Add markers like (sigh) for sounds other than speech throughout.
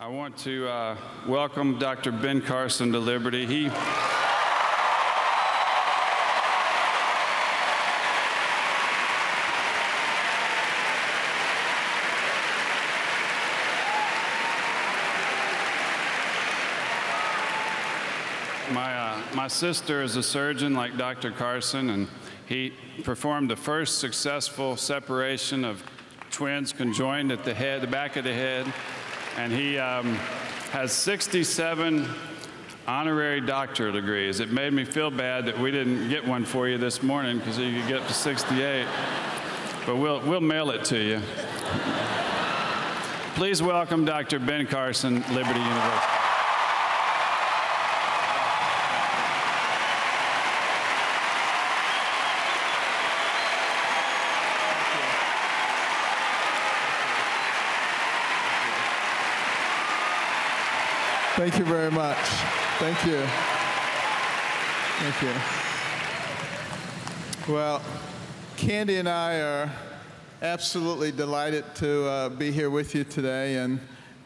I want to uh, welcome Dr. Ben Carson to Liberty. He My, uh, my sister is a surgeon like Dr. Carson, and he performed the first successful separation of twins conjoined at the head, the back of the head, and he um, has 67 honorary doctorate degrees. It made me feel bad that we didn't get one for you this morning because you could get to 68, but we'll, we'll mail it to you. Please welcome Dr. Ben Carson, Liberty University. Thank you very much. Thank you. Thank you. Well, Candy and I are absolutely delighted to uh, be here with you today, and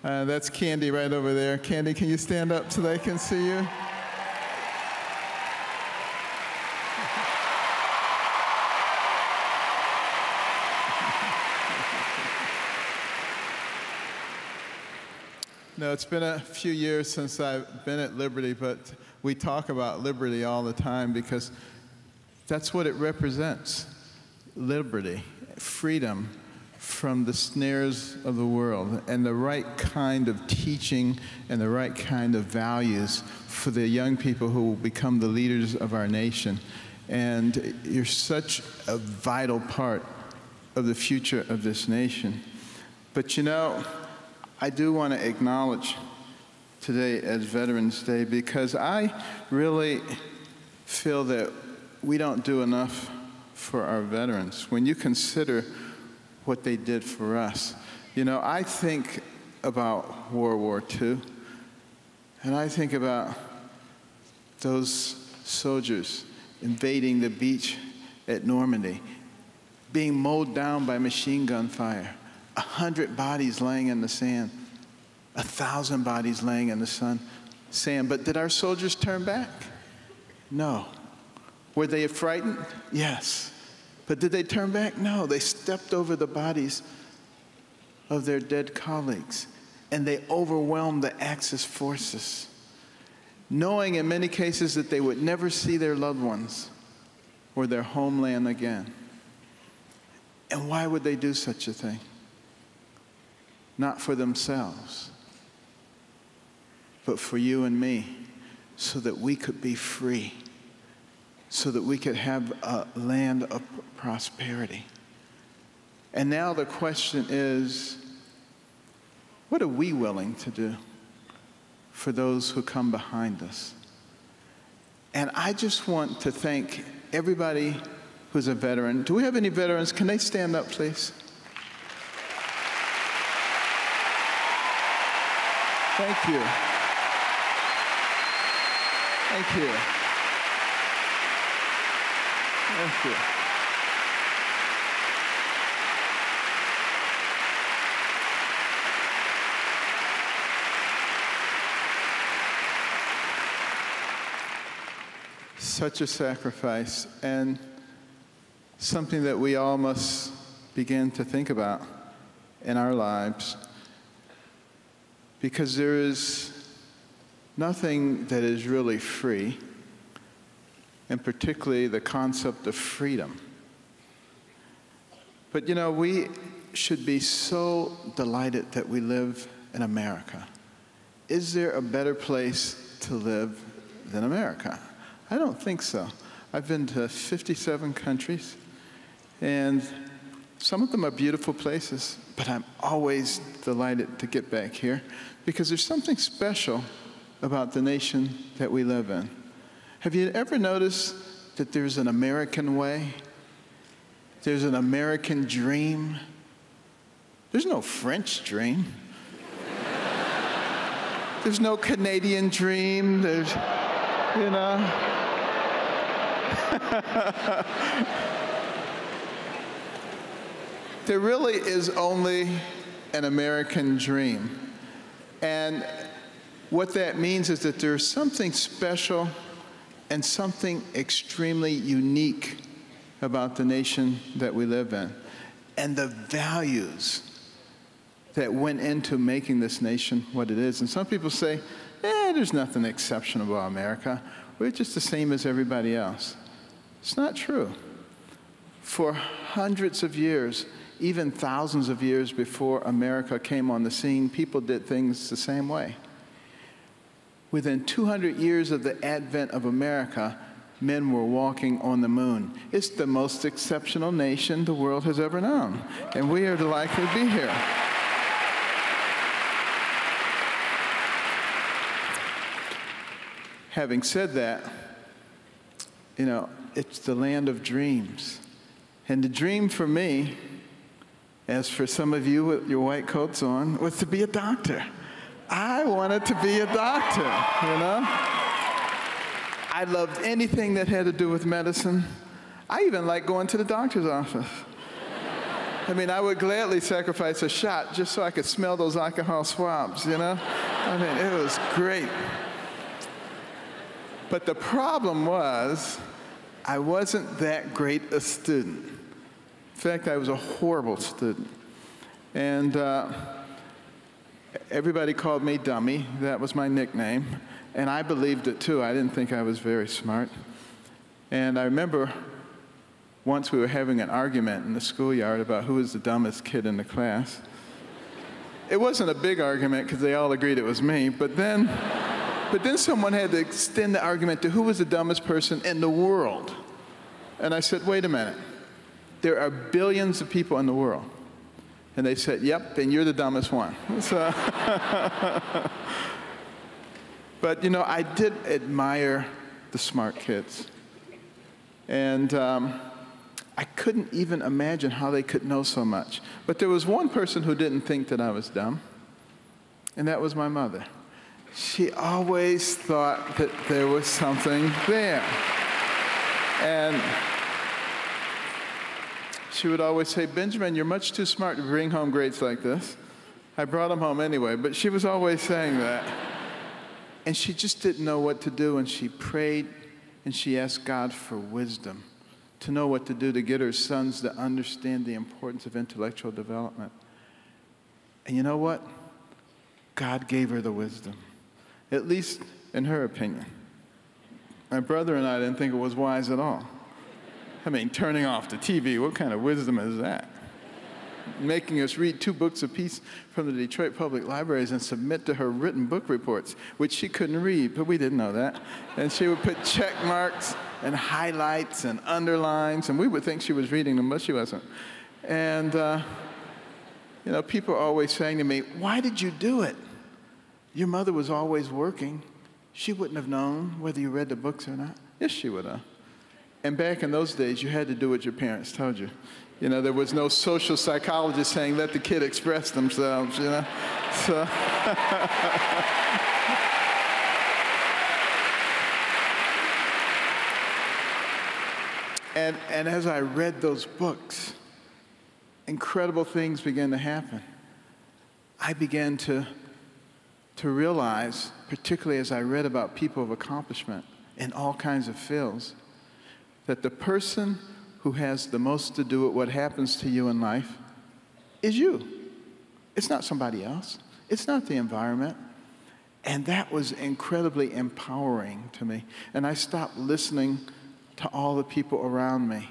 uh, that's Candy right over there. Candy, can you stand up so they can see you? No, it's been a few years since I've been at Liberty, but we talk about liberty all the time because that's what it represents liberty, freedom from the snares of the world, and the right kind of teaching and the right kind of values for the young people who will become the leaders of our nation. And you're such a vital part of the future of this nation. But you know, I do want to acknowledge today as Veterans Day because I really feel that we don't do enough for our veterans. When you consider what they did for us, you know, I think about World War II, and I think about those soldiers invading the beach at Normandy, being mowed down by machine gun fire a hundred bodies laying in the sand, a thousand bodies laying in the sun, sand. But did our soldiers turn back? No. Were they frightened? Yes. But did they turn back? No. They stepped over the bodies of their dead colleagues and they overwhelmed the Axis forces, knowing in many cases that they would never see their loved ones or their homeland again. And why would they do such a thing? Not for themselves, but for you and me, so that we could be free, so that we could have a land of prosperity. And now the question is what are we willing to do for those who come behind us? And I just want to thank everybody who's a veteran. Do we have any veterans? Can they stand up, please? Thank you. Thank you. Thank you. Such a sacrifice and something that we all must begin to think about in our lives because there is nothing that is really free, and particularly the concept of freedom. But you know, we should be so delighted that we live in America. Is there a better place to live than America? I don't think so. I've been to 57 countries, and some of them are beautiful places, but I'm always delighted to get back here because there's something special about the nation that we live in. Have you ever noticed that there's an American way? There's an American dream. There's no French dream. there's no Canadian dream. There's, you know. (laughs) there really is only an American dream. And what that means is that there's something special and something extremely unique about the nation that we live in and the values that went into making this nation what it is. And some people say, eh, there's nothing exceptional about America. We're just the same as everybody else. It's not true. For hundreds of years, even thousands of years before America came on the scene, people did things the same way. Within 200 years of the advent of America, men were walking on the moon. It's the most exceptional nation the world has ever known, and we are delighted to be here. Having said that, you know, it's the land of dreams. And the dream for me, as for some of you with your white coats on, was to be a doctor. I wanted to be a doctor, you know? I loved anything that had to do with medicine. I even liked going to the doctor's office. I mean, I would gladly sacrifice a shot just so I could smell those alcohol swabs, you know? I mean, it was great. But the problem was, I wasn't that great a student. In fact, I was a horrible student. And uh, everybody called me Dummy. That was my nickname. And I believed it too. I didn't think I was very smart. And I remember once we were having an argument in the schoolyard about who was the dumbest kid in the class. It wasn't a big argument because they all agreed it was me, but then, but then someone had to extend the argument to who was the dumbest person in the world. And I said, wait a minute. There are billions of people in the world. And they said, yep, and you're the dumbest one. (laughs) So (laughs) but, you know, I did admire the smart kids. And um, I couldn't even imagine how they could know so much. But there was one person who didn't think that I was dumb, and that was my mother. She always thought that there was something there. And she would always say, Benjamin, you're much too smart to bring home grades like this. I brought them home anyway, but she was always saying that. And she just didn't know what to do, and she prayed and she asked God for wisdom to know what to do to get her sons to understand the importance of intellectual development. And you know what? God gave her the wisdom, at least in her opinion. My brother and I didn't think it was wise at all. I mean, turning off the TV, what kind of wisdom is that? making us read two books apiece from the Detroit Public Libraries and submit to her written book reports, which she couldn't read, but we didn't know that. And she would put check marks and highlights and underlines, and we would think she was reading them, but she wasn't. And, uh, you know, people are always saying to me, Why did you do it? Your mother was always working. She wouldn't have known whether you read the books or not. Yes, she would have. And back in those days, you had to do what your parents told you. You know, there was no social psychologist saying, let the kid express themselves, you know? So. and, and as I read those books, incredible things began to happen. I began to, to realize, particularly as I read about people of accomplishment in all kinds of fields, that the person who has the most to do with what happens to you in life is you. It's not somebody else, it's not the environment. And that was incredibly empowering to me. And I stopped listening to all the people around me,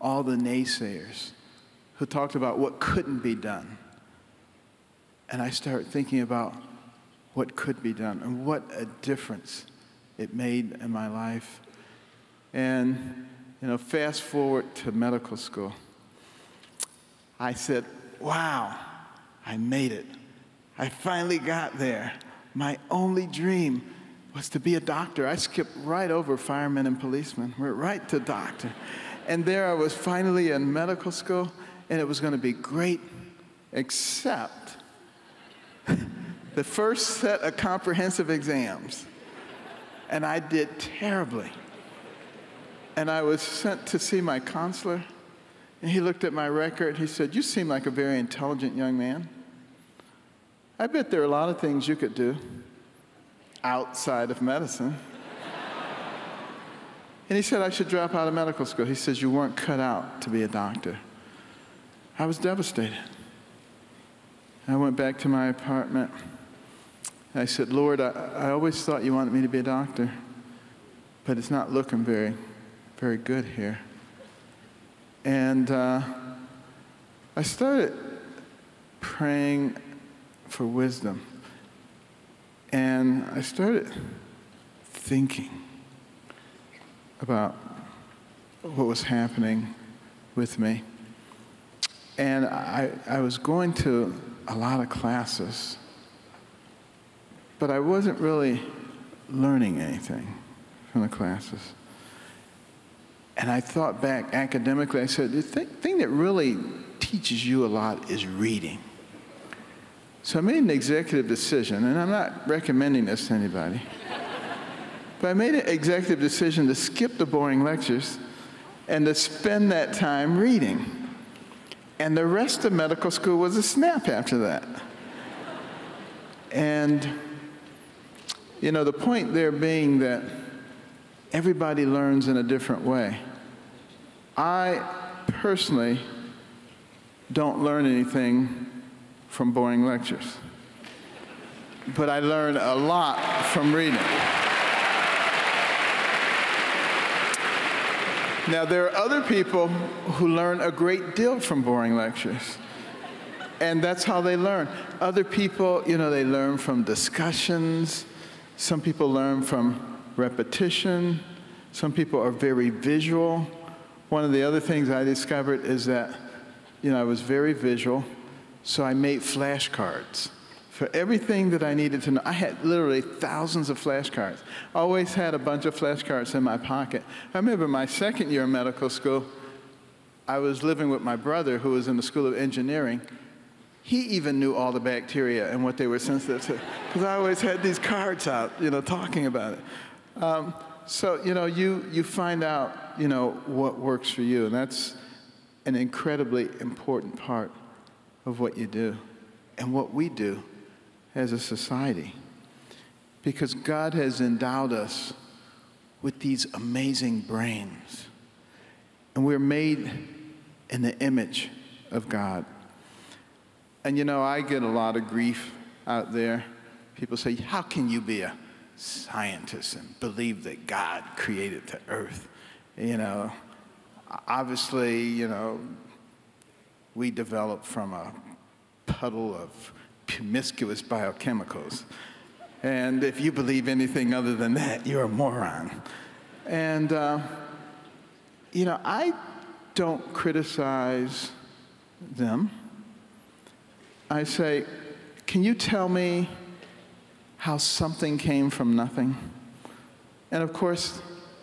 all the naysayers who talked about what couldn't be done. And I started thinking about what could be done and what a difference it made in my life. And you know, fast forward to medical school. I said, wow, I made it. I finally got there. My only dream was to be a doctor. I skipped right over firemen and policemen, went right to doctor. And there I was finally in medical school, and it was going to be great, except (laughs) the first set of comprehensive exams. And I did terribly. And I was sent to see my counselor. And he looked at my record. He said, You seem like a very intelligent young man. I bet there are a lot of things you could do outside of medicine. (laughs) and he said I should drop out of medical school. He says, You weren't cut out to be a doctor. I was devastated. I went back to my apartment. I said, Lord, I, I always thought you wanted me to be a doctor, but it's not looking very, very good here. And uh, I started praying for wisdom. And I started thinking about what was happening with me. And I, I was going to a lot of classes, but I wasn't really learning anything from the classes. And I thought back academically, I said, the th- thing that really teaches you a lot is reading. So I made an executive decision, and I'm not recommending this to anybody, (laughs) but I made an executive decision to skip the boring lectures and to spend that time reading. And the rest of medical school was a snap after that. And, you know, the point there being that everybody learns in a different way. I personally don't learn anything from boring lectures, but I learn a lot from reading. Now, there are other people who learn a great deal from boring lectures. And that's how they learn. Other people, you know, they learn from discussions. Some people learn from repetition. Some people are very visual. One of the other things I discovered is that, you know, I was very visual, so I made flashcards for everything that I needed to know. I had literally thousands of flashcards. Always had a bunch of flashcards in my pocket. I remember my second year in medical school, I was living with my brother who was in the School of Engineering. He even knew all the bacteria and what they were sensitive to, because I always had these cards out, you know, talking about it. Um, so, you know, you, you find out, you know, what works for you, and that's an incredibly important part of what you do and what we do as a society. Because God has endowed us with these amazing brains. And we're made in the image of God. And you know, I get a lot of grief out there. People say, How can you be a scientist and believe that God created the earth? You know, obviously, you know, we developed from a puddle of promiscuous biochemicals. And if you believe anything other than that, you're a moron. And, uh, you know, I don't criticize them. I say, can you tell me how something came from nothing? And of course,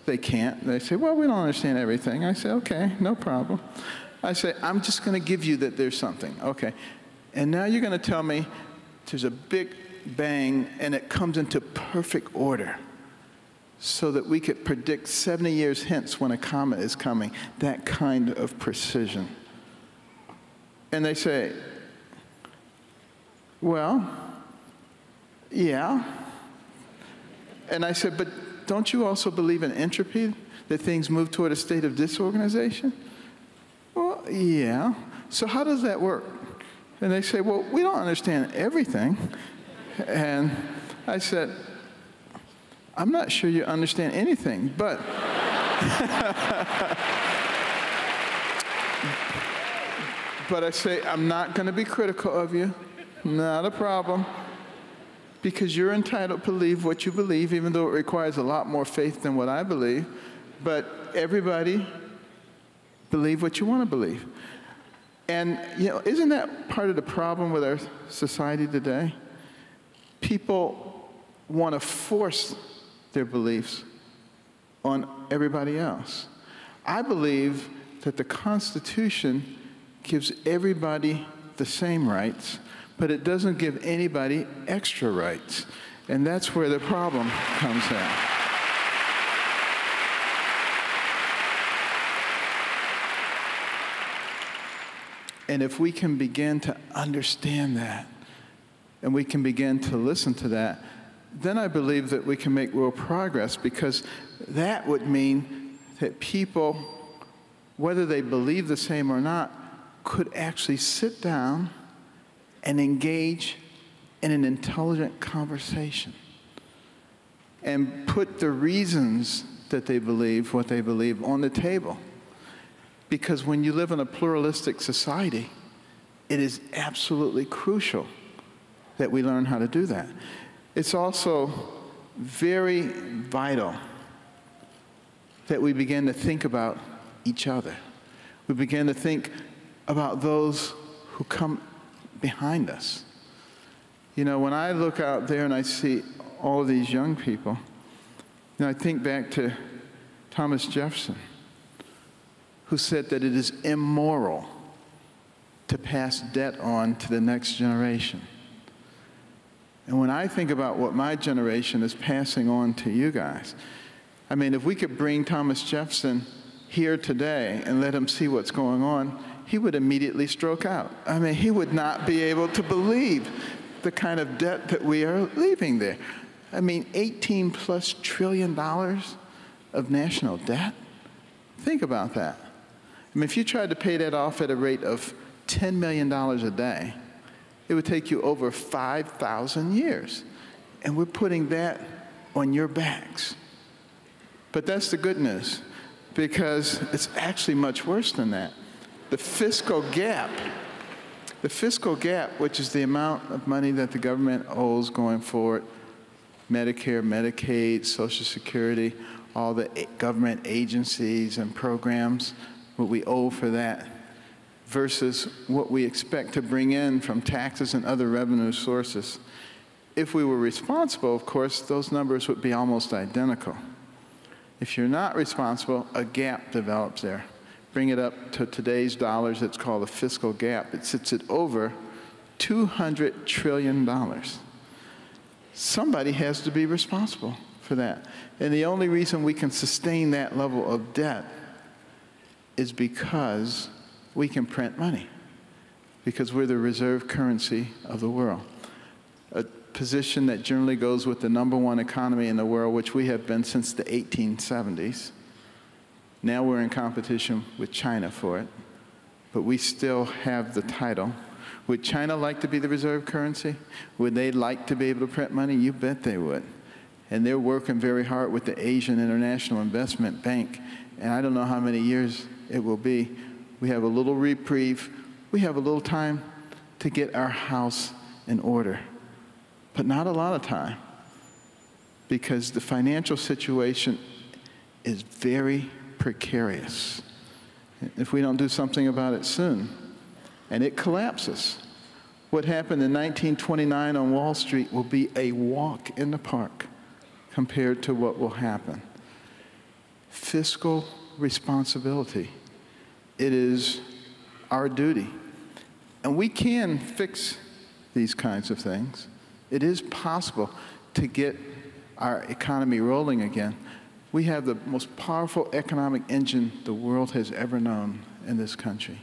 they can't. They say, well, we don't understand everything. I say, okay, no problem. I say, I'm just going to give you that there's something. Okay. And now you're going to tell me there's a big bang and it comes into perfect order so that we could predict 70 years hence when a comet is coming, that kind of precision. And they say, well, yeah. And I said, but don't you also believe in entropy, that things move toward a state of disorganization? Well, yeah. So how does that work? And they say, Well, we don't understand everything. And I said, I'm not sure you understand anything, but. (laughs) but I say, I'm not going to be critical of you. Not a problem. Because you're entitled to believe what you believe, even though it requires a lot more faith than what I believe. But everybody believe what you want to believe. And, you know, isn't that part of the problem with our society today? People want to force their beliefs on everybody else. I believe that the Constitution gives everybody the same rights, but it doesn't give anybody extra rights. And that's where the problem comes in. And if we can begin to understand that, and we can begin to listen to that, then I believe that we can make real progress because that would mean that people, whether they believe the same or not, could actually sit down and engage in an intelligent conversation and put the reasons that they believe what they believe on the table. Because when you live in a pluralistic society, it is absolutely crucial that we learn how to do that. It's also very vital that we begin to think about each other. We begin to think about those who come behind us. You know, when I look out there and I see all these young people, know, I think back to Thomas Jefferson, who said that it is immoral to pass debt on to the next generation. And when I think about what my generation is passing on to you guys, I mean, if we could bring Thomas Jefferson here today and let him see what's going on, he would immediately stroke out. I mean, he would not be able to believe the kind of debt that we are leaving there. I mean, 18 plus trillion dollars of national debt. Think about that. I mean, if you tried to pay that off at a rate of $10 million a day, it would take you over 5,000 years. And we're putting that on your backs. But that's the good news, because it's actually much worse than that. The fiscal gap, the fiscal gap, which is the amount of money that the government owes going forward, Medicare, Medicaid, Social Security, all the government agencies and programs, what we owe for that versus what we expect to bring in from taxes and other revenue sources. If we were responsible, of course, those numbers would be almost identical. If you're not responsible, a gap develops there. Bring it up to today's dollars, it's called a fiscal gap. It sits at over $200 trillion. Somebody has to be responsible for that. And the only reason we can sustain that level of debt is because we can print money because we're the reserve currency of the world. A position that generally goes with the number one economy in the world, which we have been since the 1870s. Now we're in competition with China for it, but we still have the title. Would China like to be the reserve currency? Would they like to be able to print money? You bet they would. And they're working very hard with the Asian International Investment Bank. And I don't know how many years it will be we have a little reprieve. We have a little time to get our house in order, but not a lot of time because the financial situation is very precarious. If we don't do something about it soon, and it collapses, what happened in 1929 on Wall Street will be a walk in the park compared to what will happen. Fiscal responsibility it is our duty. And we can fix these kinds of things. It is possible to get our economy rolling again. We have the most powerful economic engine the world has ever known in this country.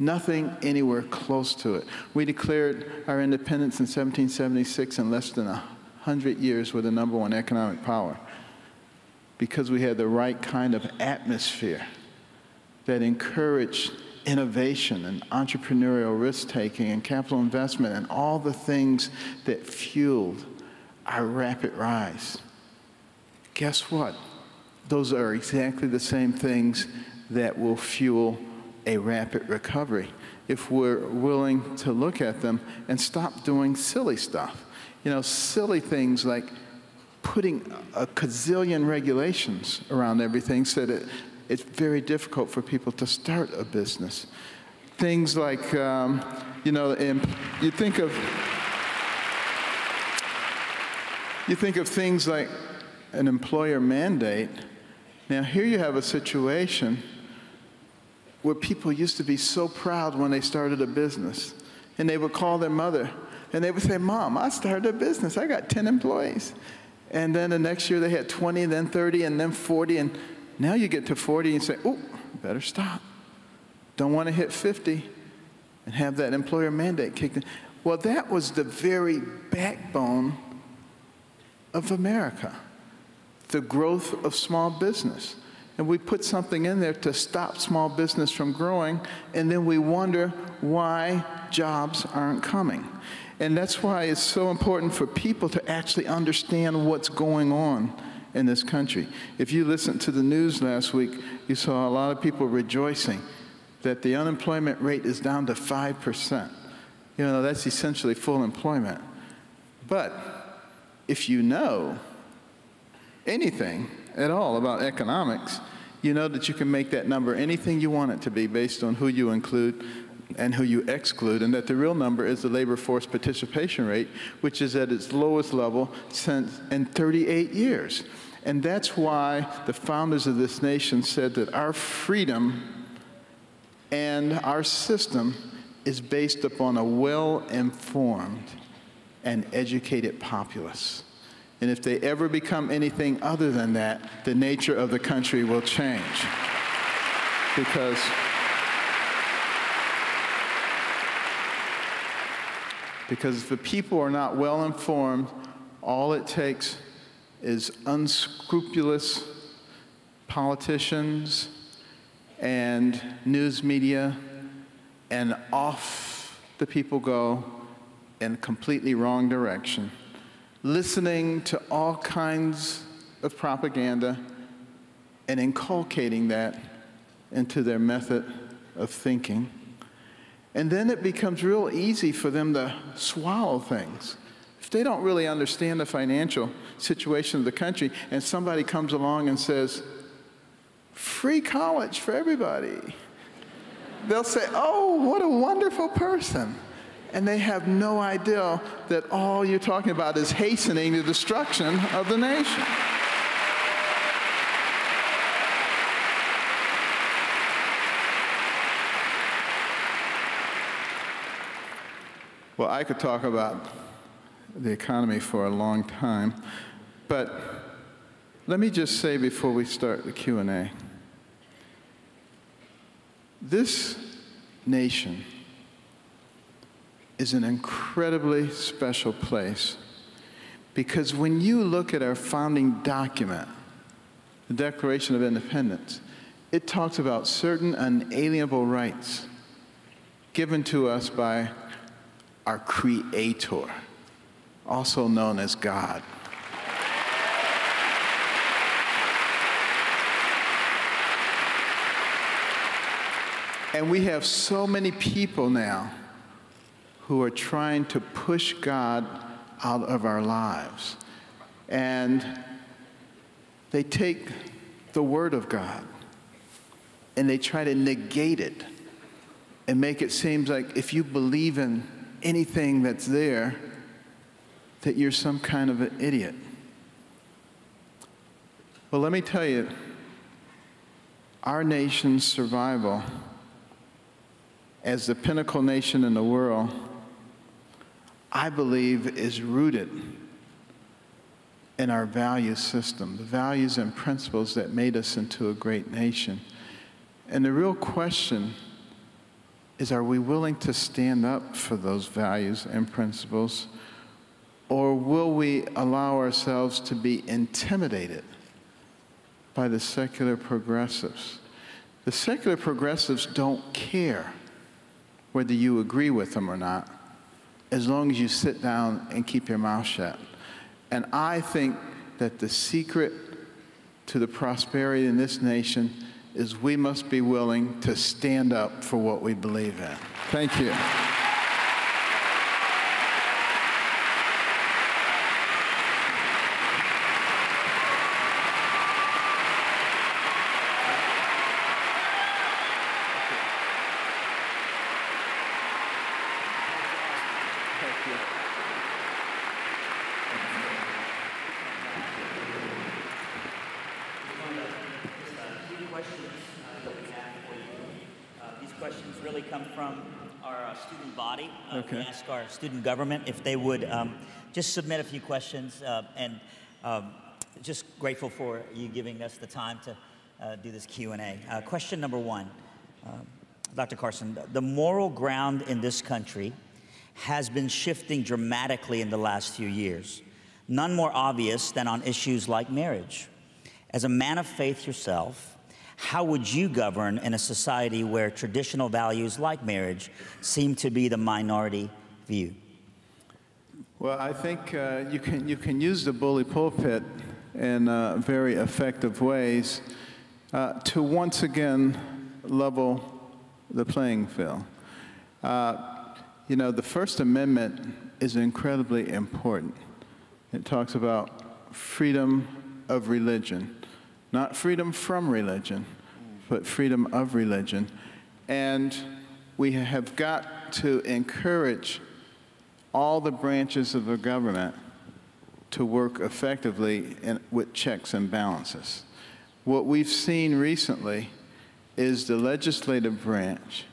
Nothing anywhere close to it. We declared our independence in 1776 in less than 100 years with the number one economic power because we had the right kind of atmosphere that encouraged innovation and entrepreneurial risk taking and capital investment and all the things that fueled our rapid rise. Guess what? Those are exactly the same things that will fuel a rapid recovery if we're willing to look at them and stop doing silly stuff. You know, silly things like putting a gazillion regulations around everything so that it's very difficult for people to start a business. Things like, um, you know, you think of you think of things like an employer mandate. Now here you have a situation where people used to be so proud when they started a business, and they would call their mother and they would say, "Mom, I started a business. I got 10 employees." And then the next year they had 20, then 30, and then 40, and now you get to 40 and say, oh, better stop. Don't want to hit 50 and have that employer mandate kicked in. Well, that was the very backbone of America the growth of small business. And we put something in there to stop small business from growing, and then we wonder why jobs aren't coming. And that's why it's so important for people to actually understand what's going on in this country. If you listened to the news last week, you saw a lot of people rejoicing that the unemployment rate is down to 5%. You know, that's essentially full employment. But if you know anything at all about economics, you know that you can make that number anything you want it to be based on who you include and who you exclude, and that the real number is the labor force participation rate, which is at its lowest level since in 38 years. And that's why the founders of this nation said that our freedom and our system is based upon a well informed and educated populace. And if they ever become anything other than that, the nature of the country will change. Because because if the people are not well informed, all it takes is unscrupulous politicians and news media, and off the people go in completely wrong direction, listening to all kinds of propaganda and inculcating that into their method of thinking. And then it becomes real easy for them to swallow things. If they don't really understand the financial situation of the country and somebody comes along and says, free college for everybody, they'll say, oh, what a wonderful person. And they have no idea that all you're talking about is hastening the destruction of the nation. Well, I could talk about the economy for a long time, but let me just say before we start the Q&A. This nation is an incredibly special place because when you look at our founding document, the Declaration of Independence, it talks about certain unalienable rights given to us by our Creator, also known as God. And we have so many people now who are trying to push God out of our lives. And they take the Word of God and they try to negate it and make it seem like if you believe in anything that's there, that you're some kind of an idiot. Well, let me tell you, our nation's survival as the pinnacle nation in the world, I believe is rooted in our value system, the values and principles that made us into a great nation. And the real question is are we willing to stand up for those values and principles? Or will we allow ourselves to be intimidated by the secular progressives? The secular progressives don't care whether you agree with them or not, as long as you sit down and keep your mouth shut. And I think that the secret to the prosperity in this nation is we must be willing to stand up for what we believe in. Thank you. Ask our student government if they would um, just submit a few questions uh, and um, just grateful for you giving us the time to uh, do this Q&A. Uh, question number one, um, Dr. Carson, the moral ground in this country has been shifting dramatically in the last few years, none more obvious than on issues like marriage. As a man of faith yourself, how would you govern in a society where traditional values like marriage seem to be the minority view? Well, I think uh, you, can, you can use the bully pulpit in uh, very effective ways uh, to once again level the playing field. Uh, you know, the First Amendment is incredibly important. It talks about freedom of religion, not freedom from religion, but freedom of religion. And we have got to encourage all the branches of the government to work effectively in, with checks and balances. What we've seen recently is the legislative branch,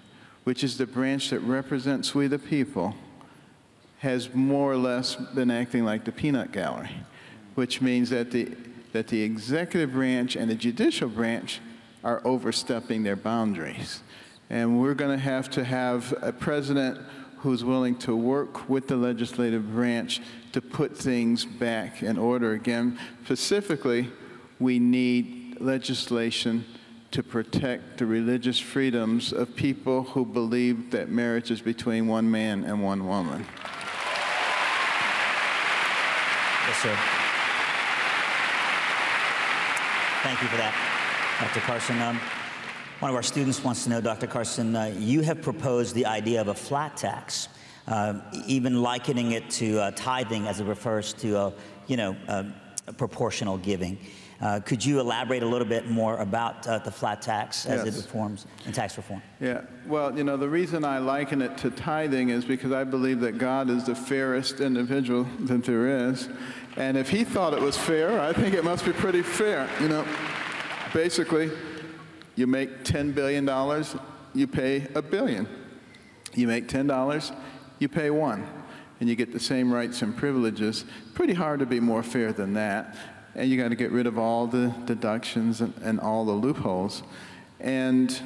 which is the branch that represents we the people, has more or less been acting like the peanut gallery, which means that the, that the executive branch and the judicial branch are overstepping their boundaries. And we're going to have to have a president who's willing to work with the legislative branch to put things back in order again. Specifically, we need legislation to protect the religious freedoms of people who believe that marriage is between one man and one woman. Yes, sir. Thank you for that, Dr. Carson. Um, one of our students wants to know, Dr. Carson, uh, you have proposed the idea of a flat tax, uh, even likening it to uh, tithing as it refers to, uh, you know, uh, proportional giving. Uh, could you elaborate a little bit more about the flat tax as yes. it reforms and tax reform? Yeah, well, you know, the reason I liken it to tithing is because I believe that God is the fairest individual (laughs) that there is. And if he thought it was fair, I think it must be pretty fair. You know, basically, you make $10 billion, you pay a billion. You make $10, you pay one. And you get the same rights and privileges. Pretty hard to be more fair than that. And you got to get rid of all the deductions and, and all the loopholes. And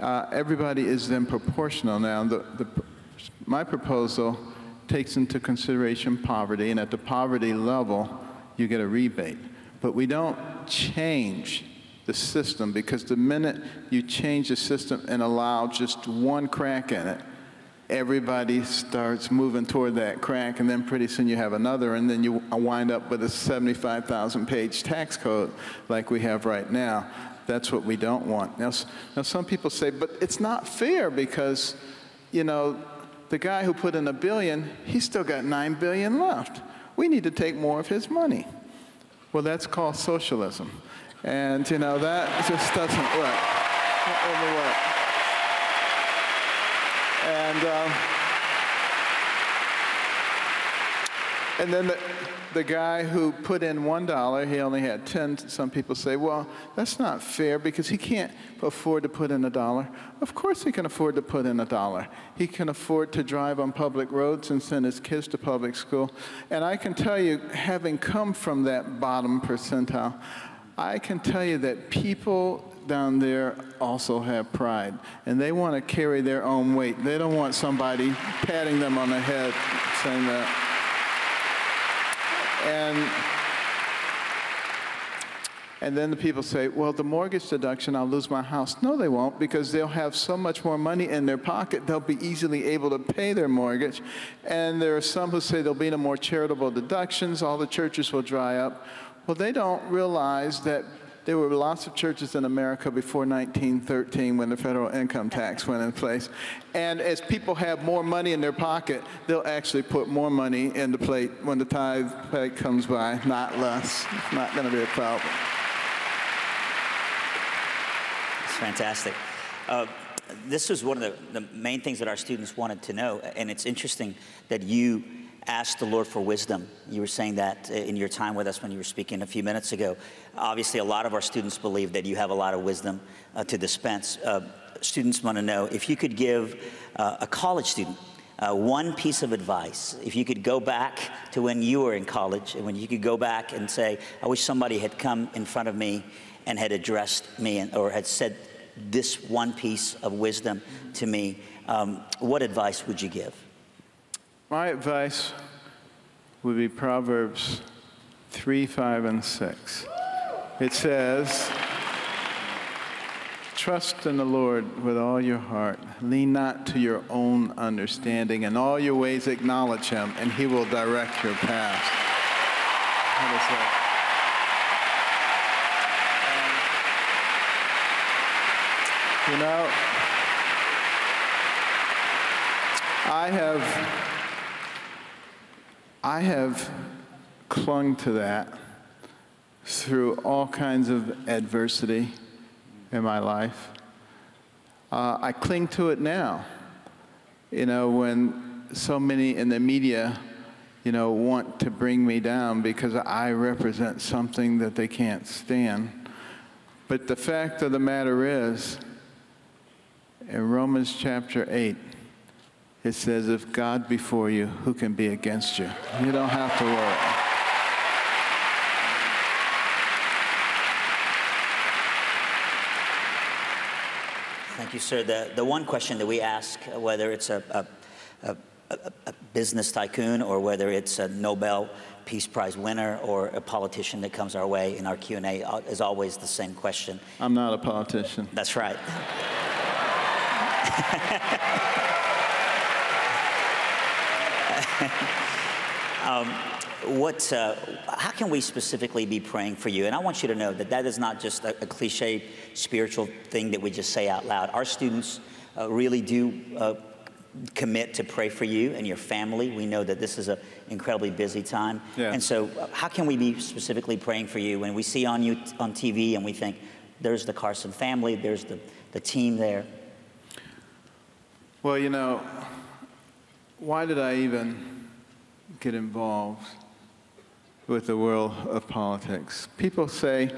uh, everybody is then proportional. Now, the, the, my proposal takes into consideration poverty, and at the poverty level, you get a rebate. But we don't change the system because the minute you change the system and allow just one crack in it, everybody starts moving toward that crack, and then pretty soon you have another, and then you wind up with a 75,000 page tax code like we have right now. That's what we don't want. Now, now, some people say, but it's not fair because, you know, the guy who put in a billion, he's still got nine billion left. We need to take more of his money. Well, that's called socialism. And, you know, that just doesn't work. Doesn't work. And, um, and then the, the guy who put in one dollar, he only had 10. Some people say, well, that's not fair because he can't afford to put in a dollar. Of course he can afford to put in a dollar. He can afford to drive on public roads and send his kids to public school. And I can tell you, having come from that bottom percentile, I can tell you that people down there also have pride, and they want to carry their own weight. They don't want somebody patting them on the head saying that. And and then the people say, well, the mortgage deduction, I'll lose my house. No, they won't, because they'll have so much more money in their pocket, they'll be easily able to pay their mortgage. And there are some who say there'll be no more charitable deductions, all the churches will dry up. Well, they don't realize that there were lots of churches in America before 1913 when the federal income tax went in place. And as people have more money in their pocket, they'll actually put more money in the plate when the tithe plate comes by, not less. It's not going to be a problem. It's fantastic. Uh, this was one of the, the main things that our students wanted to know, and it's interesting that you ask the Lord for wisdom. You were saying that in your time with us when you were speaking a few minutes ago. Obviously, a lot of our students believe that you have a lot of wisdom uh, to dispense. Uh, students want to know if you could give uh, a college student uh, one piece of advice, if you could go back to when you were in college and when you could go back and say, I wish somebody had come in front of me and had addressed me and, or had said this one piece of wisdom to me, um, what advice would you give? My advice would be Proverbs 3, 5, and 6. It says, Trust in the Lord with all your heart. Lean not to your own understanding. In all your ways acknowledge him, and he will direct your path. How does that? You know, I have I have clung to that through all kinds of adversity in my life. Uh, I cling to it now. You know, when so many in the media, you know, want to bring me down because I represent something that they can't stand. But the fact of the matter is, in Romans chapter 8, it says, if God before you, who can be against you? You don't have to worry. Thank you, sir. The, the one question that we ask, uh, whether it's a, a, a, a business tycoon or whether it's a Nobel Peace Prize winner or a politician that comes our way in our Q&A uh, is always the same question. I'm not a politician. That's right. (laughs) (laughs) um, what, uh, how can we specifically be praying for you? And I want you to know that that is not just a, a cliche spiritual thing that we just say out loud. Our students uh, really do uh, commit to pray for you and your family. We know that this is an incredibly busy time. Yeah. And so, uh, how can we be specifically praying for you when we see on you on TV and we think, there's the Carson family, there's the, the team there? Well, you know, why did I even get involved with the world of politics? People say,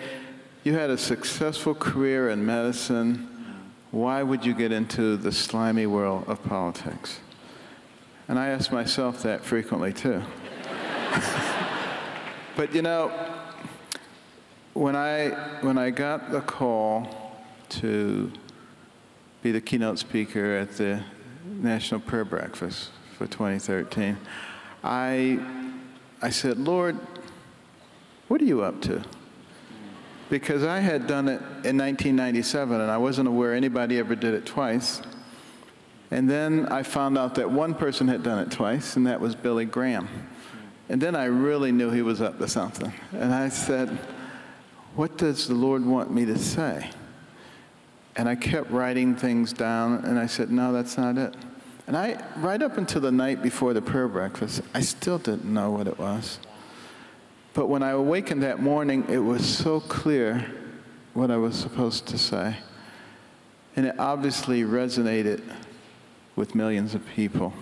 you had a successful career in medicine. Why would you get into the slimy world of politics? And I ask myself that frequently too. (laughs) but you know, when I, when I got the call to be the keynote speaker at the National Prayer Breakfast for 2013, I, I said, Lord, what are you up to? Because I had done it in 1997 and I wasn't aware anybody ever did it twice. And then I found out that one person had done it twice, and that was Billy Graham. And then I really knew he was up to something. And I said, What does the Lord want me to say? And I kept writing things down, and I said, No, that's not it. And I, right up until the night before the prayer breakfast, I still didn't know what it was. But when I awakened that morning, it was so clear what I was supposed to say. And it obviously resonated with millions of people.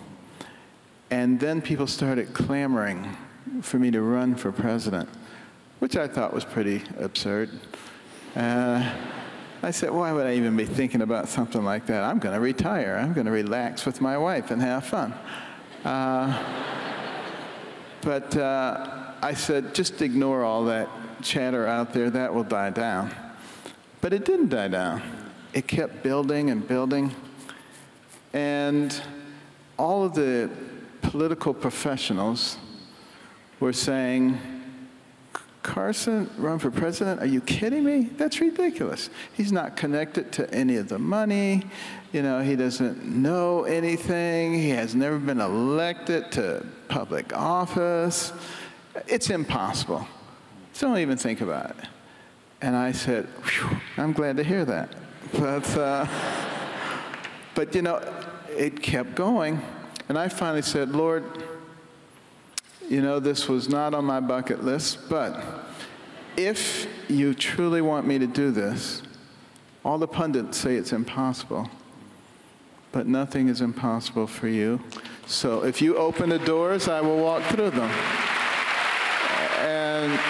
And then people started clamoring for me to run for president, which I thought was pretty absurd. Uh, I said, why would I even be thinking about something like that? I'm going to retire. I'm going to relax with my wife and have fun. Uh, but uh, I said, just ignore all that chatter out there. That will die down. But it didn't die down. It kept building and building. And all of the political professionals were saying, Carson run for president? Are you kidding me? That's ridiculous. He's not connected to any of the money. You know, he doesn't know anything. He has never been elected to public office. It's impossible. So don't even think about it. And I said, I'm glad to hear that. But, uh, (laughs) but you know, it kept going. And I finally said, Lord, you know, this was not on my bucket list, but if you truly want me to do this, all the pundits say it's impossible, but nothing is impossible for you. So if you open the doors, I will walk through them. And,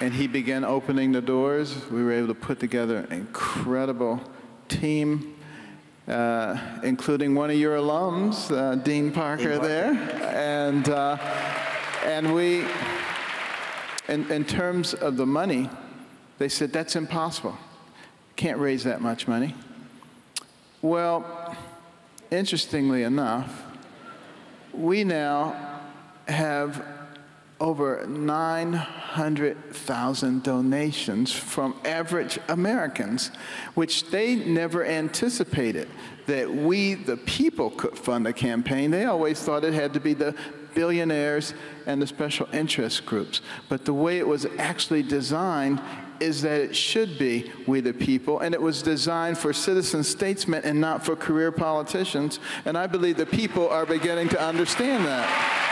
and he began opening the doors. We were able to put together an incredible team uh, including one of your alums, uh, Dean Parker, Parker, there. And, uh, and we, in, in terms of the money, they said, that's impossible. Can't raise that much money. Well, interestingly enough, we now have over 900,000 donations from average Americans, which they never anticipated that we, the people, could fund a campaign. They always thought it had to be the billionaires and the special interest groups. But the way it was actually designed is that it should be we the people, and it was designed for citizen statesmen and not for career politicians. And I believe the people are beginning to understand that.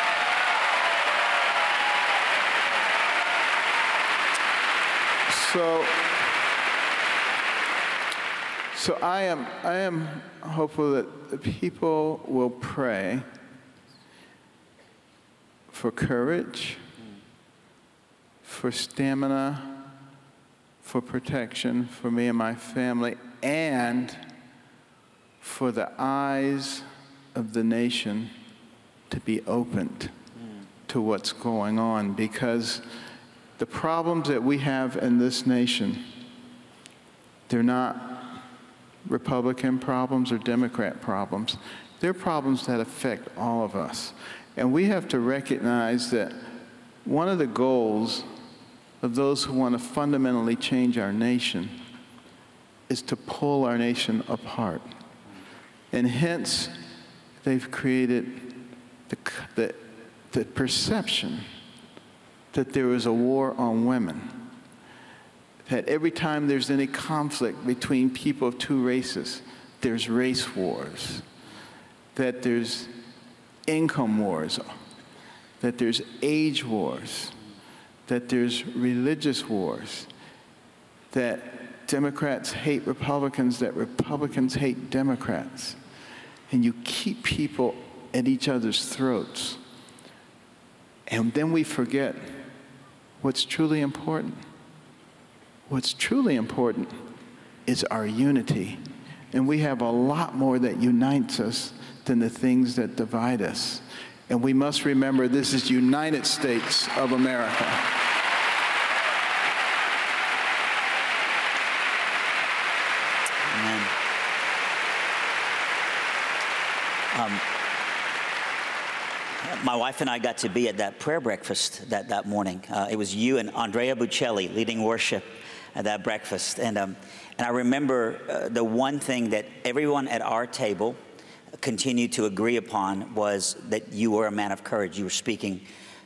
So, so I am, I am hopeful that people will pray for courage, for stamina, for protection for me and my family, and for the eyes of the nation to be opened to what's going on because the problems that we have in this nation, they're not Republican problems or Democrat problems. They're problems that affect all of us. And we have to recognize that one of the goals of those who want to fundamentally change our nation is to pull our nation apart. And hence, they've created the, the, the perception that there is a war on women. That every time there's any conflict between people of two races, there's race wars. That there's income wars. That there's age wars. That there's religious wars. That Democrats hate Republicans, that Republicans hate Democrats. And you keep people at each other's throats. And then we forget what's truly important. What's truly important is our unity. And we have a lot more that unites us than the things that divide us. And we must remember this is United States of America. Amen. Um, my wife and I got to be at that prayer breakfast that, that morning. Uh, it was you and Andrea Bocelli leading worship at that breakfast. And, um, and I remember uh, the one thing that everyone at our table continued to agree upon was that you were a man of courage. You were speaking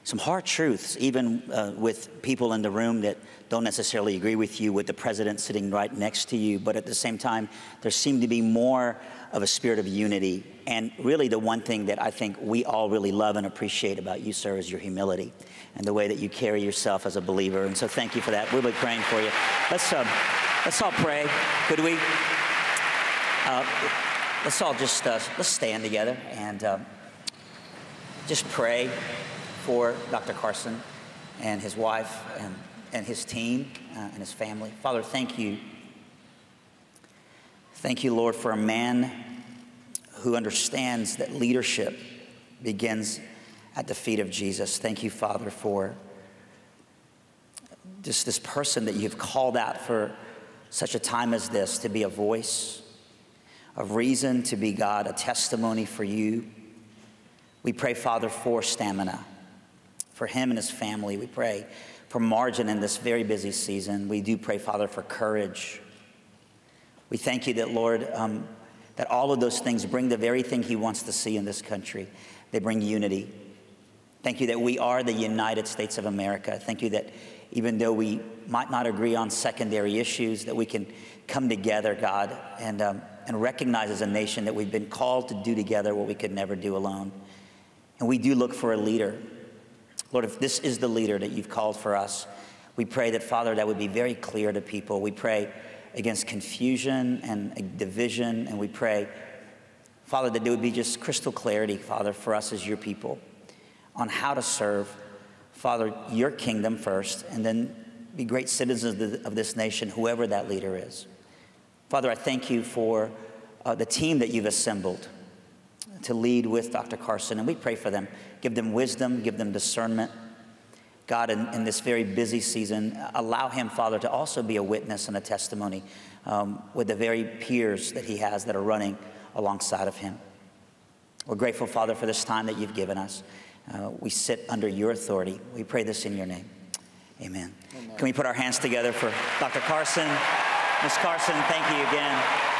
some hard truths, even uh, with people in the room that don't necessarily agree with you, with the president sitting right next to you. But at the same time, there seemed to be more of a spirit of unity. And really, the one thing that I think we all really love and appreciate about you, sir, is your humility and the way that you carry yourself as a believer. And so, thank you for that. We'll be praying for you. Let's, uh, let's all pray. Could we? Uh, let's all just uh, let's stand together and uh, just pray for Dr. Carson and his wife and, and his team uh, and his family. Father, thank you. Thank you, Lord, for a man who understands that leadership begins at the feet of Jesus. Thank you, Father, for just this person that you've called out for such a time as this to be a voice, a reason to be God, a testimony for you. We pray, Father, for stamina, for him and his family. We pray for margin in this very busy season. We do pray, Father, for courage. We thank you that, Lord, um, that all of those things bring the very thing He wants to see in this country. They bring unity. Thank you that we are the United States of America. Thank you that even though we might not agree on secondary issues, that we can come together, God, and, um, and recognize as a nation that we've been called to do together what we could never do alone. And we do look for a leader. Lord, if this is the leader that you've called for us, we pray that, Father, that would be very clear to people. We pray against confusion and division. And we pray, Father, that there would be just crystal clarity, Father, for us as your people on how to serve, Father, your kingdom first, and then be great citizens of, this nation, whoever that leader is. Father, I thank you for uh, the team that you've assembled to lead with Dr. Carson, and we pray for them. Give them wisdom, give them discernment. God, in, in this very busy season, allow him, Father, to also be a witness and a testimony um, with the very peers that he has that are running alongside of him. We're grateful, Father, for this time that you've given us. Uh, we sit under your authority. We pray this in your name. Amen. Amen. Can we put our hands together for Dr. Carson? Ms. Carson, thank you again.